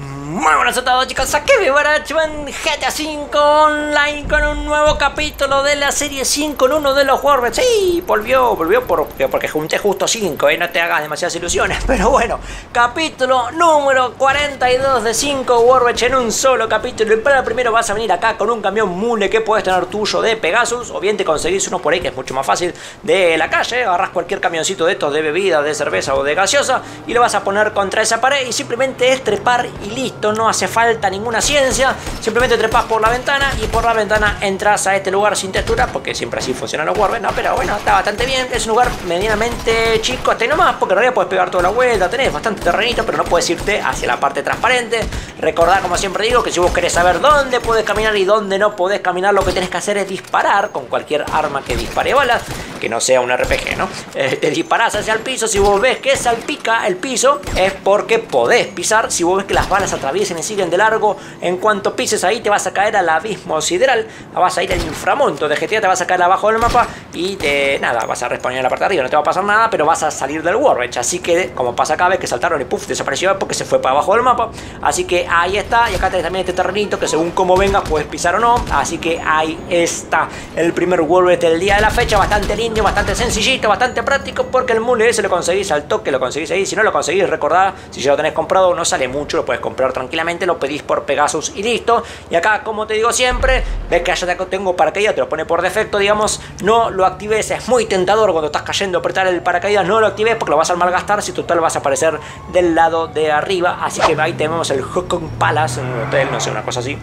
Muy buenas a todos chicos, aquí Vivarachman GTA 5 Online con un nuevo capítulo de la serie 5 en uno de los Warbeds Sí, volvió, volvió porque, porque junté justo 5, ¿eh? no te hagas demasiadas ilusiones. Pero bueno, capítulo número 42 de 5 Warbeds en un solo capítulo. Y para primero vas a venir acá con un camión mule que puedes tener tuyo de Pegasus O bien te conseguís uno por ahí que es mucho más fácil de la calle. Agarras cualquier camioncito de estos de bebida, de cerveza o de gaseosa Y lo vas a poner contra esa pared y simplemente es trepar y listo no hace falta ninguna ciencia, simplemente trepas por la ventana y por la ventana entras a este lugar sin textura, porque siempre así funcionan los Warbirds, no, pero bueno, está bastante bien, es un lugar medianamente chico, hasta nomás, porque en realidad puedes pegar toda la vuelta, tenés bastante terrenito, pero no puedes irte hacia la parte transparente, recordad como siempre digo, que si vos querés saber dónde puedes caminar y dónde no podés caminar, lo que tenés que hacer es disparar con cualquier arma que dispare balas, que no sea un RPG, ¿no? Eh, te disparás hacia el piso, si vos ves que salpica el piso, es porque podés pisar, si vos ves que las balas atraviesen y siguen de largo. En cuanto pises ahí, te vas a caer al abismo sideral. Vas a ir al inframonto de GTA, te vas a caer abajo del mapa y de nada, vas a responder en la parte de arriba. No te va a pasar nada, pero vas a salir del Warbench. Así que, como pasa acá, ves que saltaron y puff, desapareció porque se fue para abajo del mapa. Así que ahí está. Y acá tenés también este terrenito que según cómo vengas puedes pisar o no. Así que ahí está el primer Warbench del día de la fecha. Bastante lindo, bastante sencillito, bastante práctico porque el mule ese lo conseguís al toque, lo conseguís ahí. Si no lo conseguís, recordad, si ya lo tenés comprado, no sale mucho, lo puedes comprar tranquilamente, lo pedís por Pegasus y listo. Y acá, como te digo siempre, ves que allá tengo paracaídas, te lo pone por defecto, digamos, no lo actives, es muy tentador cuando estás cayendo apretar el paracaídas, no lo actives porque lo vas a malgastar, si total vas a aparecer del lado de arriba, así que ahí tenemos el Hong Palace, en un hotel, no sé, una cosa así.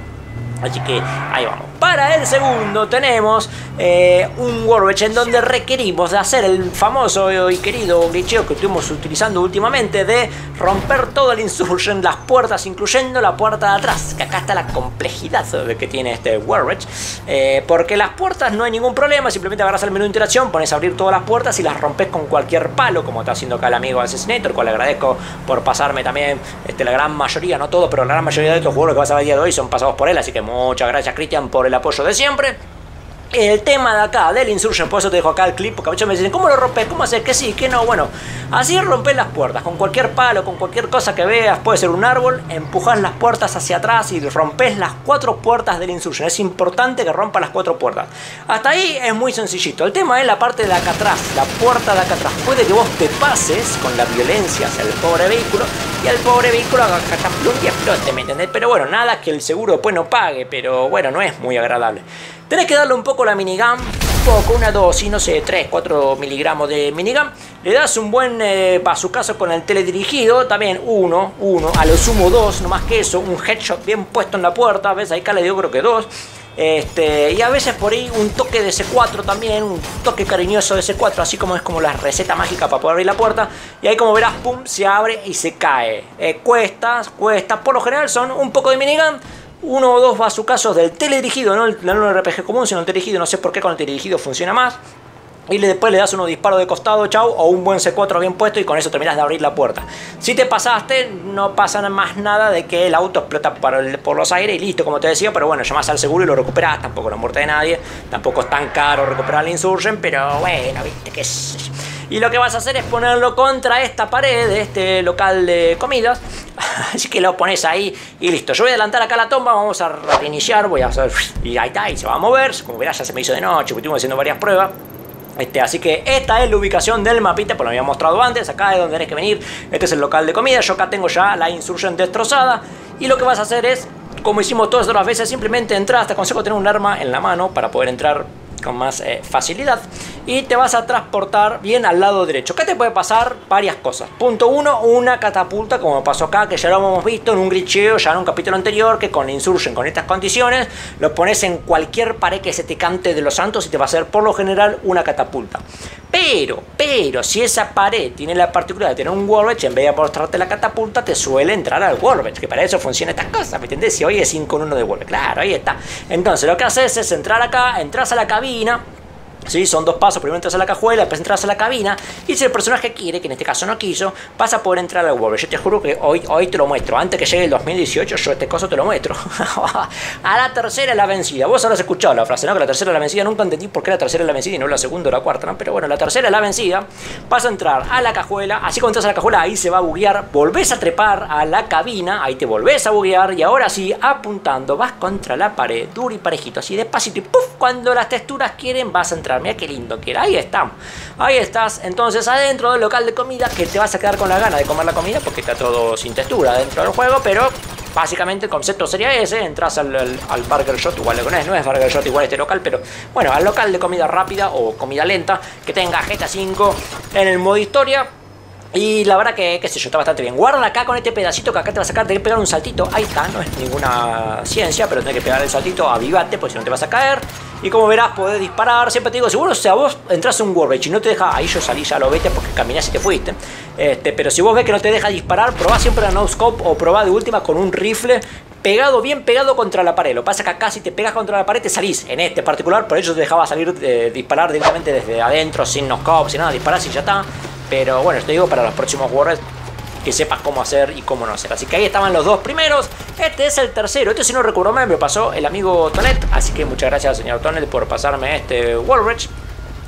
Así que ahí vamos. Para el segundo tenemos eh, un Warwatch en donde requerimos de hacer el famoso y querido glitcheo que estuvimos utilizando últimamente de romper todo el Insurgent, las puertas, incluyendo la puerta de atrás. Que acá está la complejidad que tiene este Warwatch. Eh, porque las puertas no hay ningún problema, simplemente agarras el menú de interacción, pones a abrir todas las puertas y las rompes con cualquier palo, como está haciendo acá el amigo Assassinator, cual agradezco por pasarme también este, la gran mayoría, no todo, pero la gran mayoría de estos juegos que vas a ver día de hoy son pasados por él, así que Muchas gracias Cristian por el apoyo de siempre el tema de acá, del Insurgent, por eso te dejo acá el clip, porque a veces me dicen, ¿cómo lo rompes? ¿Cómo haces? Que sí, que no, bueno, así rompes las puertas, con cualquier palo, con cualquier cosa que veas, puede ser un árbol, empujas las puertas hacia atrás y rompes las cuatro puertas del Insurgent, es importante que rompa las cuatro puertas. Hasta ahí es muy sencillito, el tema es la parte de acá atrás, la puerta de acá atrás, puede que vos te pases con la violencia hacia el pobre vehículo, y el pobre vehículo haga y explote, ¿me entendés? Pero bueno, nada que el seguro después no pague, pero bueno, no es muy agradable. Tenés que darle un poco la minigun, un poco, una dosis, no sé, 3, 4 miligramos de minigun. Le das un buen eh, bazucazo con el teledirigido, también uno, uno, a lo sumo dos, no más que eso, un headshot bien puesto en la puerta, ¿ves? Ahí acá le dio creo que dos. Este, y a veces por ahí un toque de C4 también, un toque cariñoso de C4, así como es como la receta mágica para poder abrir la puerta. Y ahí como verás, pum, se abre y se cae. Eh, cuesta, cuesta, por lo general son un poco de minigun uno o dos bazucazos del teledirigido, no el, no el RPG común, sino el teledirigido, no sé por qué con el teledirigido funciona más. Y después le das unos disparos de costado, chau, o un buen C4 bien puesto y con eso terminas de abrir la puerta. Si te pasaste, no pasa más nada de que el auto explota por, los aires y listo, como te decía, pero bueno, llamas al seguro y lo recuperas, tampoco la muerte de nadie, tampoco es tan caro recuperar el Insurgent, pero bueno, viste que. Y lo que vas a hacer es ponerlo contra esta pared de este local de comidas. Así que lo pones ahí y listo. Yo voy a adelantar acá la toma, vamos a reiniciar, voy a hacer... Y ahí está, y se va a mover. Como verás, ya se me hizo de noche, porque estuvimos haciendo varias pruebas. Este, así que esta es la ubicación del mapita, pues lo había mostrado antes, acá es donde tenés que venir, este es el local de comida, yo acá tengo ya la Insurgent destrozada y lo que vas a hacer es, como hicimos todas las veces, simplemente entrar, te aconsejo tener un arma en la mano para poder entrar con más eh, facilidad y te vas a transportar bien al lado derecho. ¿Qué te puede pasar? Varias cosas. Punto uno, una catapulta como pasó acá, que ya lo hemos visto en un glitcheo ya en un capítulo anterior, que con Insurgen con estas condiciones, lo pones en cualquier pared que se te cante de los santos y te va a hacer por lo general una catapulta. Pero, pero, si esa pared tiene la particularidad de tener un wallbridge, en vez de mostrarte la catapulta, te suele entrar al wallbridge, que para eso funciona estas cosas, ¿me entendés? Si hoy es 5 en 1 de wallbridge, claro, ahí está. Entonces, lo que haces es entrar acá, entras a la cabina, mattina. Sí, son dos pasos, primero entras a la cajuela, después entras a la cabina, y si el personaje quiere, que en este caso no quiso, vas a poder entrar al Warrior. Yo te juro que hoy, hoy te lo muestro, antes que llegue el 2018 yo este coso te lo muestro. a la tercera la vencida, vos habrás escuchado la frase, ¿no? Que la tercera es la vencida, nunca entendí por qué la tercera es la vencida y no la segunda o la cuarta, ¿no? Pero bueno, la tercera es la vencida, vas a entrar a la cajuela, así cuando entras a la cajuela ahí se va a buguear, volvés a trepar a la cabina, ahí te volvés a buguear, y ahora sí, apuntando, vas contra la pared, duro y parejito, así despacito, y puff, cuando las texturas quieren vas a entrar, mira qué lindo que Ahí estamos. Ahí estás. Entonces adentro del local de comida que te vas a quedar con la gana de comer la comida porque está todo sin textura dentro del juego, pero básicamente el concepto sería ese, entras al, al, Burger Shot, igual lo no es Burger Shot igual este local, pero bueno, al local de comida rápida o comida lenta que tenga GTA 5 en el modo historia. Y la verdad que, qué sé yo, está bastante bien. Guarda acá con este pedacito que acá te va a sacar, tenés que pegar un saltito. Ahí está, no es ninguna ciencia, pero tenés que pegar el saltito, avivate, porque si no te vas a caer. Y como verás, podés disparar. Siempre te digo, seguro, sea, vos entras a un Warbench y no te deja. Ahí yo salí, ya lo vete porque caminás y te fuiste. Este, pero si vos ves que no te deja disparar, probá siempre la no scope o probá de última con un rifle pegado, bien pegado contra la pared. Lo pasa que acá si te pegas contra la pared te salís. En este particular, por eso te dejaba salir, eh, disparar directamente desde adentro, sin no scope, sin nada, disparás y ya está. Pero bueno, te digo para los próximos Warriors que sepas cómo hacer y cómo no hacer. Así que ahí estaban los dos primeros. Este es el tercero. Este si no recuerdo mal me lo pasó el amigo Tonet. Así que muchas gracias señor Tonet por pasarme este Wallbridge.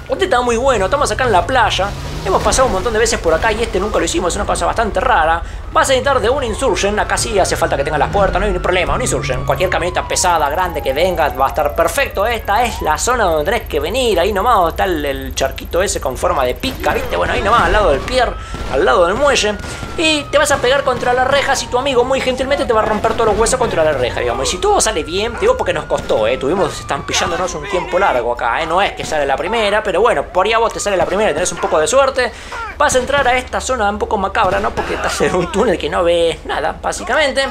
Este está muy bueno, estamos acá en la playa. Hemos pasado un montón de veces por acá y este nunca lo hicimos, es una cosa bastante rara. Vas a necesitar de un Insurgent, acá sí hace falta que tenga las puertas, no hay ningún problema, un Insurgent. Cualquier camioneta pesada, grande que venga, va a estar perfecto. Esta es la zona donde tenés que venir, ahí nomás está el, charquito ese con forma de pica, ¿viste? Bueno, ahí nomás, al lado del pier, al lado del muelle. Y te vas a pegar contra la reja si tu amigo muy gentilmente te va a romper todos los huesos contra la reja, digamos. Y si todo sale bien, digo porque nos costó, ¿eh? Tuvimos, están pillándonos un tiempo largo acá, ¿eh? No es que sale la primera, pero bueno, por ahí a vos te sale la primera y tenés un poco de suerte. Vas a entrar a esta zona un poco macabra, ¿no? Porque estás en un túnel que no ves nada, básicamente.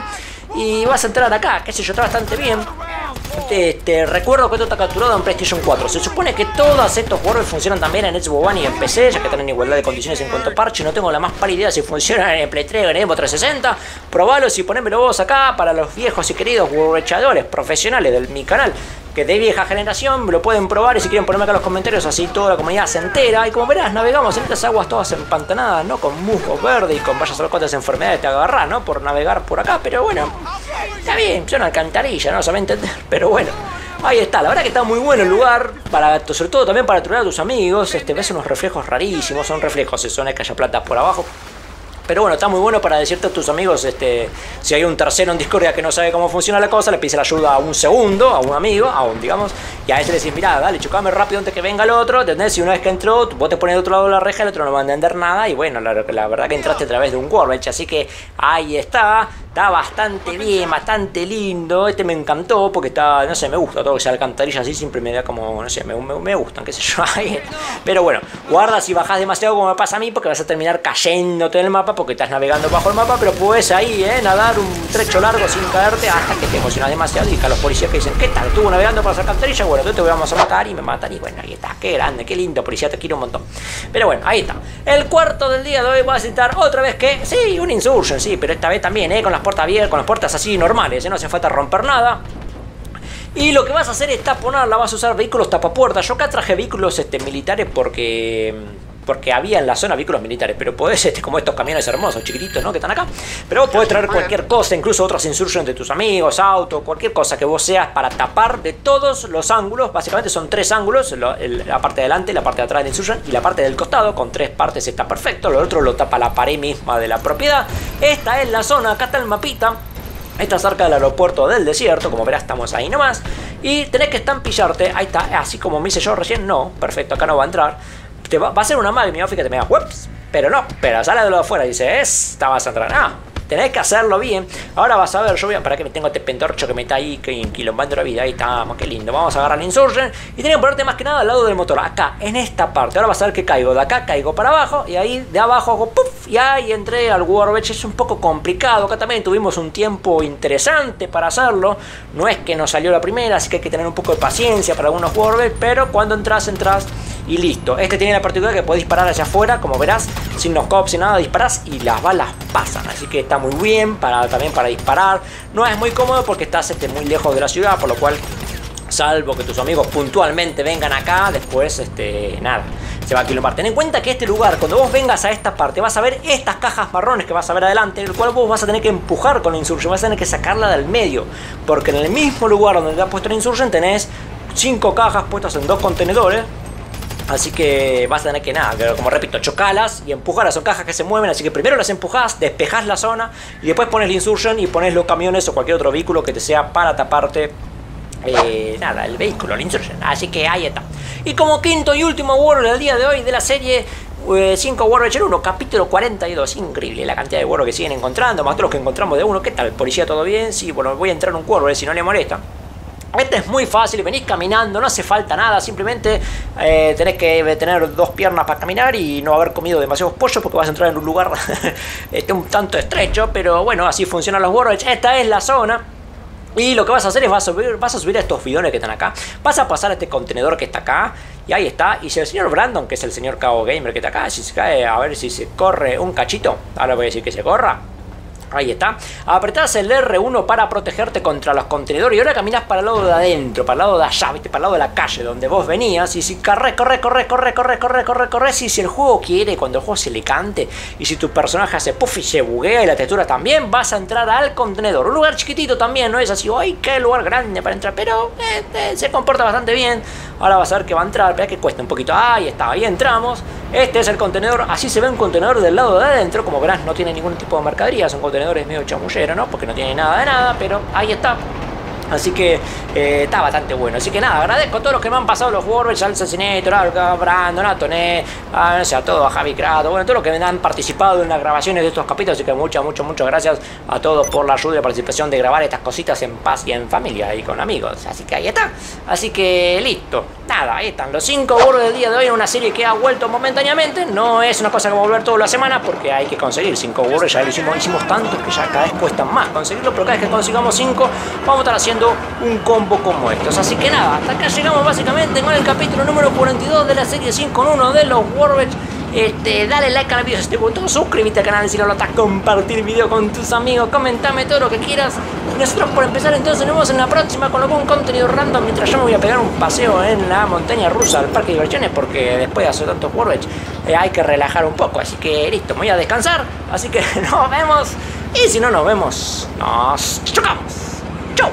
Y vas a entrar acá, qué sé yo, está bastante bien. Te, recuerdo que esto está capturado en PlayStation 4. Se supone que todos estos juegos funcionan también en Xbox One y en PC, ya que están en igualdad de condiciones en cuanto a parche. No tengo la más pálida idea si funcionan en Play 3 o en Xbox 360. Probalo y ponémelo vos acá para los viejos y queridos echadores profesionales de mi canal que de vieja generación, lo pueden probar y si quieren ponerme acá en los comentarios, así toda la comunidad se entera. Y como verás, navegamos en estas aguas todas empantanadas, ¿no? Con musgos verdes y con a cuántas enfermedades te agarras, ¿no? Por navegar por acá, pero bueno, está bien, son alcantarilla, ¿no? Se va a entender, pero bueno. Ahí está, la verdad que está muy bueno el lugar, para, sobre todo también para trolear a tus amigos, este, ves unos reflejos rarísimos, son reflejos, son es que haya plata por abajo, pero bueno, está muy bueno para decirte a tus amigos, este, si hay un tercero en Discordia que no sabe cómo funciona la cosa, le pides la ayuda a un segundo, a un amigo, a un, digamos, y a ese le decís, mira, dale, chocame rápido antes que venga el otro, ¿entendés? Si una vez que entró, vos te pones de otro lado de la reja, el otro no va a entender nada, y bueno, la, la verdad que entraste a través de un Warbench, así que ahí está, Está bastante bien, bastante lindo. Este me encantó porque está, no sé, me gusta todo que sea alcantarilla así, siempre me da como, no sé, me, me, gustan, qué sé yo. Pero bueno, guarda si bajas demasiado como me pasa a mí porque vas a terminar cayéndote en el mapa porque estás navegando bajo el mapa, pero puedes ahí, eh, nadar un trecho largo sin caerte hasta que te emocionas demasiado y que a los policías que dicen, ¿qué tal? ¿Estuvo navegando por esa alcantarilla? Bueno, entonces te vamos a matar y me matan y bueno, ahí está, qué grande, qué lindo, policía, te quiero un montón. Pero bueno, ahí está. El cuarto del día de hoy voy a citar otra vez que, sí, un insurgent, sí, pero esta vez también, eh, con las puertas abiertas, con las puertas así normales, ¿eh? no hace falta romper nada. Y lo que vas a hacer es taponarla, vas a usar vehículos tapapuertas. Yo acá traje vehículos este, militares porque porque había en la zona vehículos militares, pero podés, este, como estos camiones hermosos, chiquititos, ¿no? Que están acá. Pero vos podés traer cualquier cosa, incluso otros insurgentes de tus amigos, auto, cualquier cosa que vos seas para tapar de todos los ángulos. Básicamente son tres ángulos, la parte de adelante, la parte de atrás del insurgent y la parte del costado. Con tres partes está perfecto. Lo otro lo tapa la pared misma de la propiedad. Esta es la zona, acá está el mapita. Esta es cerca del aeropuerto del desierto, como verás estamos ahí nomás. Y tenés que estampillarte, ahí está, así como me hice yo recién, no, perfecto, acá no va a entrar. Va, a ser una magnia, fíjate, me da, ups, pero no, pero sale de lo de afuera dice, esta vas a entrar, ah, Tenés que hacerlo bien. Ahora vas a ver, yo voy a... Para que me tengo este pentorcho que me está ahí quilombando la vida. Ahí estamos, qué lindo. Vamos a agarrar el Insurgent. Y tenés que ponerte más que nada al lado del motor. Acá, en esta parte. Ahora vas a ver que caigo. De acá caigo para abajo. Y ahí de abajo hago puff. Y ahí entré al Warbench. Es un poco complicado. Acá también tuvimos un tiempo interesante para hacerlo. No es que nos salió la primera. Así que hay que tener un poco de paciencia para algunos Warbench. Pero cuando entras, entras y listo. Este tiene la particularidad que puedes disparar hacia afuera, como verás, sin los cops, sin nada, disparas y las balas pasan. Así que está muy bien para, también para disparar. No es muy cómodo porque estás este, muy lejos de la ciudad, por lo cual Salvo que tus amigos puntualmente vengan acá, después, este, nada, se va a kilombar. Ten en cuenta que este lugar, cuando vos vengas a esta parte, vas a ver estas cajas marrones que vas a ver adelante, el cual vos vas a tener que empujar con la Insurgent, vas a tener que sacarla del medio. Porque en el mismo lugar donde te ha puesto la Insurgent tenés cinco cajas puestas en dos contenedores. Así que vas a tener que nada, como repito, chocalas y empujarlas. Son cajas que se mueven, así que primero las empujás, despejás la zona y después pones la Insurgent y pones los camiones o cualquier otro vehículo que te sea para taparte eh, nada, el vehículo, la Insurgent. Así que ahí está. Y como quinto y último World del día de hoy de la serie 5 War 1, capítulo 42. Increíble la cantidad de World que siguen encontrando, más todos los que encontramos de uno. ¿Qué tal? ¿Policía todo bien? Sí, bueno, voy a entrar en un cuervo, si no le molesta. Este es muy fácil, venís caminando, no hace falta nada, simplemente eh, tenés que tener dos piernas para caminar y no haber comido demasiados pollos porque vas a entrar en un lugar este, un tanto estrecho, pero bueno, así funcionan los Warwatch. Esta es la zona y lo que vas a hacer es vas a subir, vas a, subir estos bidones que están acá. Vas a pasar a este contenedor que está acá. Y ahí está. Y si el señor Brandon, que es el señor Cabo Gamer que está acá, si se cae, a ver si se corre un cachito. Ahora voy a decir que se corra. Ahí está. Apretás el R1 para protegerte contra los contenedores. Y ahora caminas para el lado de adentro, para el lado de allá, ¿viste? Para el lado de la calle donde vos venías. Y si corre, corre, corre, corre, corre, corre, corre, corre. Y si el juego quiere, cuando el juego se le cante. Y si tu personaje hace puff y se buguea y la textura también, vas a entrar al contenedor. Un lugar chiquitito también, no es así, ¡ay, qué lugar grande para entrar! Pero eh, se comporta bastante bien. Ahora vas a ver que va a entrar, pero que cuesta un poquito. Ahí está, ahí entramos. Este es el contenedor. Así se ve un contenedor del lado de adentro. Como verás, no tiene ningún tipo de mercadería. Son contenedores medio chamullero, ¿no? Porque no tiene nada de nada, pero ahí está. Así que eh, está bastante bueno. Así que nada, agradezco a todos los que me han pasado los Warbeach, al Assassinator, a Brandon, a Toné, a, a todos, a Javi Crado, bueno, todos los que me han participado en las grabaciones de estos capítulos. Así que muchas, muchas, muchas gracias a todos por la ayuda y participación de grabar estas cositas en paz y en familia y con amigos. Así que ahí está. Así que listo. Nada, ahí están los 5 Warbeach del día de hoy en una serie que ha vuelto momentáneamente. No es una cosa que va a volver todas las semanas porque hay que conseguir 5 Warbeach. Ya lo hicimos, hicimos tantos que ya cada vez cuesta más conseguirlo, pero cada vez que consigamos 5 vamos a estar haciendo un combo como estos. Así que nada, hasta acá llegamos básicamente con el capítulo número 42 de la serie 5 en 1 de los Warbeach. Este, dale like al video si te gustó, suscríbete al canal si no lo estás, compartir el video con tus amigos, comentame todo lo que quieras. Nosotros por empezar entonces nos vemos en la próxima con algún contenido random mientras yo me voy a pegar un paseo en la montaña rusa al parque de diversiones porque después de hacer tantos Warbeach eh, hay que relajar un poco. Así que listo, me voy a descansar. Así que nos vemos y si no nos vemos, nos chocamos. Chau.